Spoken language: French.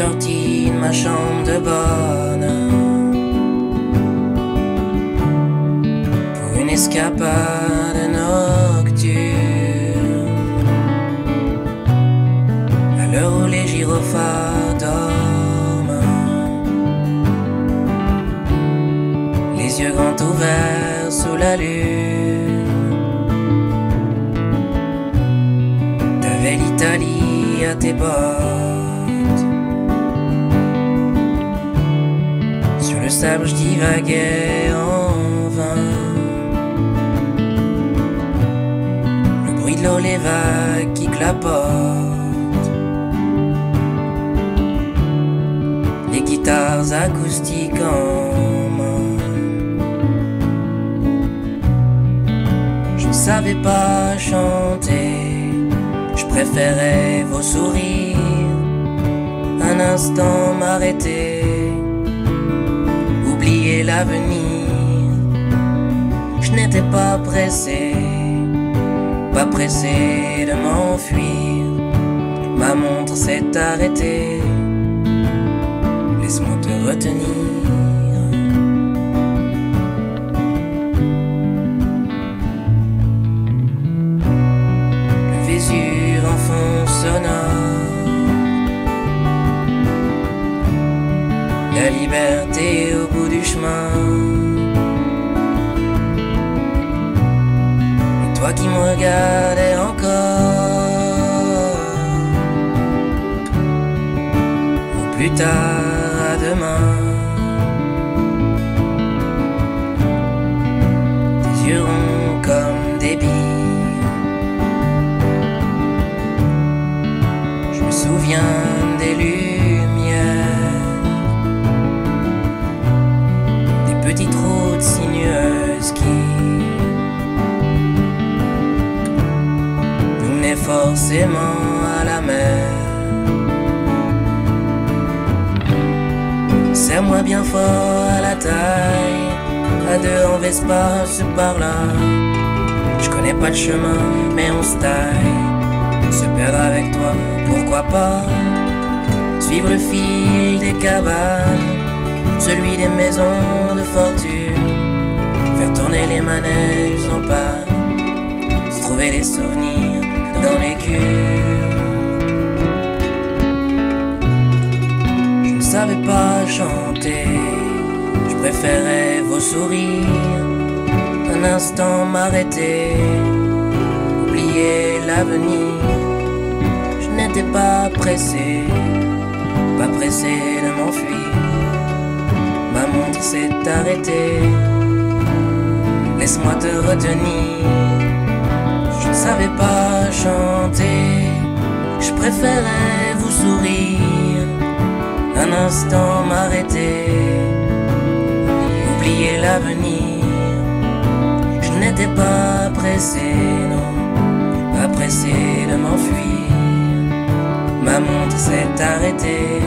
sorti de ma chambre de bonne pour une escapade nocturne. À l'heure où les gyrophares dorment, les yeux grands ouverts sous la lune. T'avais l'Italie à tes bottes. Le sable, je divaguais en vain. Le bruit de l'eau, les vagues qui clapotent. Les guitares acoustiques en main. Je ne savais pas chanter. Je préférais vos sourires. Un instant m'arrêter. L'avenir. Je n'étais pas pressé. Pas pressé de m'enfuir. Ma montre s'est arrêtée. Laisse-moi te retenir. La liberté au bout du chemin. Et toi qui me regardais encore. Au plus tard à demain. Tes yeux ronds comme des billes. Je me souviens des lumières, forcément à la mer. Serre-moi bien fort à la taille, à deux en Vespa, ce par-là. Je connais pas de chemin, mais on se taille. Se perdre avec toi, pourquoi pas? Suivre le fil des cabanes, celui des maisons de fortune. Faire tourner les manèges en panne, se trouver des souvenirs savais pas chanter, je préférais vos sourires. Un instant m'arrêter, oublier l'avenir. Je n'étais pas pressé, pas pressé de m'enfuir. Ma montre s'est arrêtée, laisse-moi te retenir. Je ne savais pas chanter, je préférais vous sourire. Instant m'arrêter, oublier l'avenir. Je n'étais pas pressé, non, pas pressé de m'enfuir. Ma montre s'est arrêtée,